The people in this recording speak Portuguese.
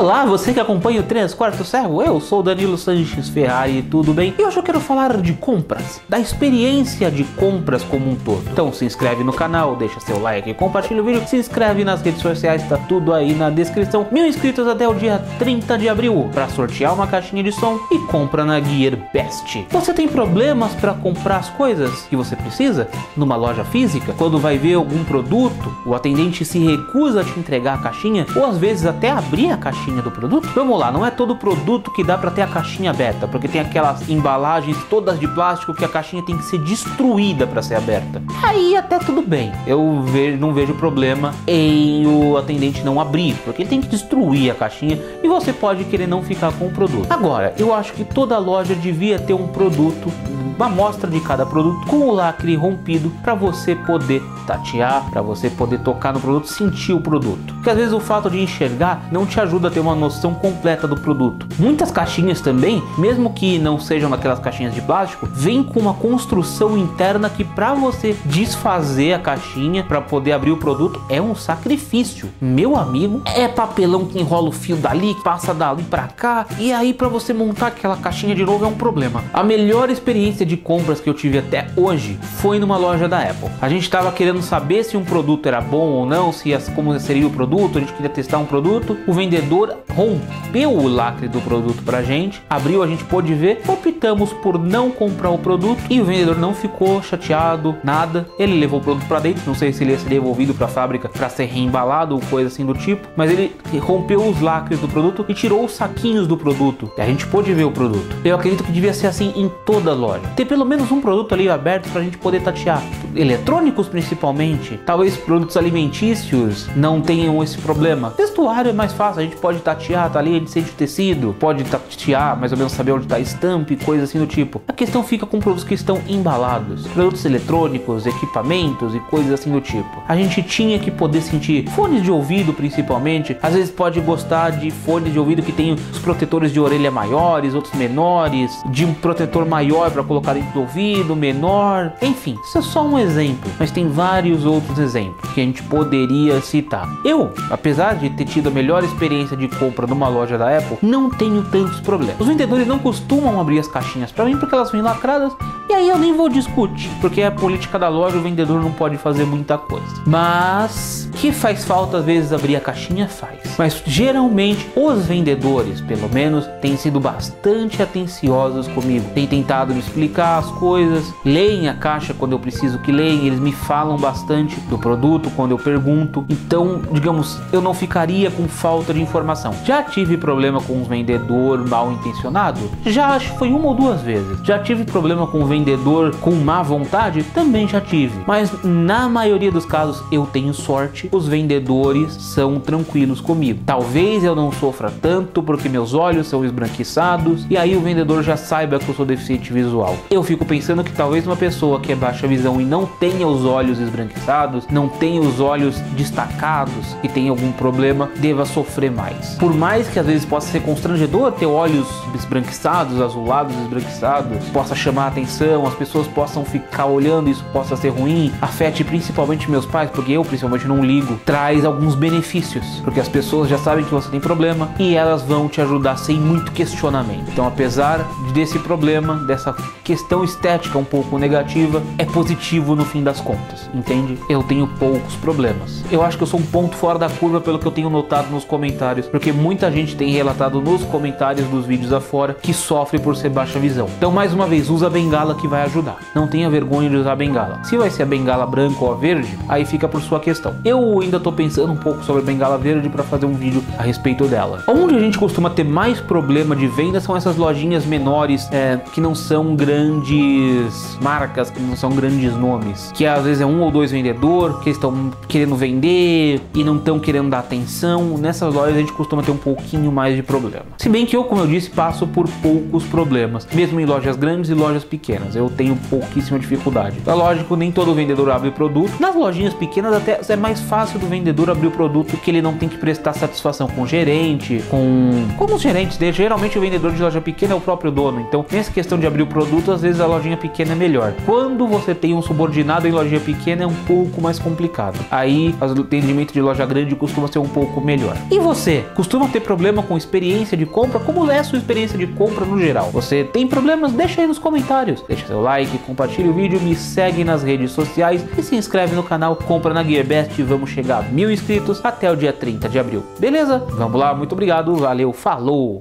Olá, você que acompanha o 3 Quarto Servo, eu sou Danilo Sanches Ferrari, tudo bem? E hoje eu quero falar de compras, da experiência de compras como um todo. Então se inscreve no canal, deixa seu like, compartilha o vídeo, se inscreve nas redes sociais, tá tudo aí na descrição. Mil inscritos até o dia 30 de abril para sortear uma caixinha de som e compra na Gear Best. Você tem problemas para comprar as coisas que você precisa numa loja física? Quando vai ver algum produto, o atendente se recusa a te entregar a caixinha ou às vezes até abrir a caixinha do produto? Vamos lá, não é todo produto que dá para ter a caixinha aberta, porque tem aquelas embalagens todas de plástico que a caixinha tem que ser destruída para ser aberta. Aí até tudo bem, eu vejo, não vejo problema em o atendente não abrir, porque ele tem que destruir a caixinha e você pode querer não ficar com o produto. Agora, eu acho que toda loja devia ter um produto uma amostra de cada produto com o lacre rompido para você poder tatear, para você poder tocar no produto, sentir o produto. Porque às vezes o fato de enxergar não te ajuda a ter uma noção completa do produto. Muitas caixinhas também, mesmo que não sejam aquelas caixinhas de plástico, vem com uma construção interna que para você desfazer a caixinha para poder abrir o produto é um sacrifício. Meu amigo, é papelão que enrola o fio dali, passa dali para cá e aí para você montar aquela caixinha de novo é um problema. A melhor experiência de compras que eu tive até hoje foi numa loja da Apple. A gente estava querendo saber se um produto era bom ou não, se como seria o produto, a gente queria testar um produto. O vendedor rompeu o lacre do produto pra gente, abriu, a gente pôde ver, optamos por não comprar o produto e o vendedor não ficou chateado, nada. Ele levou o produto para dentro, não sei se ele ia ser devolvido para a fábrica para ser reembalado ou coisa assim do tipo, mas ele rompeu os lacres do produto e tirou os saquinhos do produto. E a gente pôde ver o produto. Eu acredito que devia ser assim em toda loja ter pelo menos um produto ali aberto para a gente poder tatear. Eletrônicos principalmente, talvez produtos alimentícios não tenham esse problema. Vestuário é mais fácil, a gente pode tatear, tá ali, sente o tecido, pode tatear, mais ou menos saber onde está a estampa e coisa assim do tipo. A questão fica com produtos que estão embalados, produtos eletrônicos, equipamentos e coisas assim do tipo. A gente tinha que poder sentir fones de ouvido principalmente, às vezes pode gostar de fones de ouvido que tem os protetores de orelha maiores, outros menores, de um protetor maior para colocar dentro do ouvido, menor, enfim, isso é só um exemplo, mas tem vários outros exemplos que a gente poderia citar. Eu, apesar de ter tido a melhor experiência de compra numa loja da Apple, não tenho tantos problemas. Os vendedores não costumam abrir as caixinhas para mim porque elas vêm lacradas e aí eu nem vou discutir, porque é a política da loja, o vendedor não pode fazer muita coisa. Mas que faz falta às vezes abrir a caixinha faz. Mas geralmente os vendedores, pelo menos, têm sido bastante atenciosos comigo. Têm tentado me explicar as coisas, leem a caixa quando eu preciso que leem, eles me falam bastante do produto quando eu pergunto. Então, digamos, eu não ficaria com falta de informação. Já tive problema com um vendedor mal intencionado? Já acho que foi uma ou duas vezes. Já tive problema com um vendedor com má vontade? Também já tive. Mas na maioria dos casos eu tenho sorte, os vendedores são tranquilos comigo. Talvez eu não sofra tanto porque meus olhos são esbranquiçados e aí o vendedor já saiba que eu sou deficiente visual. Eu fico pensando que talvez uma pessoa que é baixa visão e não tenha os olhos esbranquiçados, não tenha os olhos destacados e tenha algum problema, deva sofrer mais. Por mais que às vezes possa ser constrangedor ter olhos esbranquiçados, azulados, esbranquiçados, possa chamar a atenção, as pessoas possam ficar olhando, isso possa ser ruim, afete principalmente meus pais, porque eu principalmente não ligo, traz alguns benefícios, porque as pessoas já sabem que você tem problema e elas vão te ajudar sem muito questionamento. Então, apesar desse problema, dessa questão estética um pouco negativa, é positivo no fim das contas, entende? Eu tenho poucos problemas. Eu acho que eu sou um ponto fora da curva pelo que eu tenho notado nos comentários, porque muita gente tem relatado nos comentários dos vídeos afora que sofre por ser baixa visão. Então, mais uma vez, usa a bengala que vai ajudar. Não tenha vergonha de usar a bengala. Se vai ser a bengala branca ou a verde, aí fica por sua questão. Eu ainda tô pensando um pouco sobre a bengala verde para fazer um vídeo a respeito dela. Onde a gente costuma ter mais problema de venda são essas lojinhas menores é, que não são grandes marcas, que não são grandes nomes, que às vezes é um ou dois vendedor que estão querendo vender e não estão querendo dar atenção. Nessas lojas a gente costuma ter um pouquinho mais de problema. Se bem que eu, como eu disse, passo por poucos problemas, mesmo em lojas grandes e lojas pequenas. Eu tenho pouquíssima dificuldade. É lógico, nem todo vendedor abre produto. Nas lojinhas pequenas até é mais fácil do vendedor abrir o produto que ele não tem que prestar satisfação com o gerente, com como os gerentes dele. Geralmente o vendedor de loja pequena é o próprio dono. Então, nessa questão de abrir o produto, às vezes a lojinha pequena é melhor. Quando você tem um subordinado em lojinha pequena é um pouco mais complicado. Aí, o atendimento de loja grande costuma ser um pouco melhor. E você? Costuma ter problema com experiência de compra? Como é a sua experiência de compra no geral? Você tem problemas? Deixa aí nos comentários. Deixa seu like, compartilha o vídeo, me segue nas redes sociais e se inscreve no canal Compra na GearBest. Vamos chegar a mil inscritos até o dia 30 de abril. Beleza? Vamos lá, muito obrigado, valeu, falou!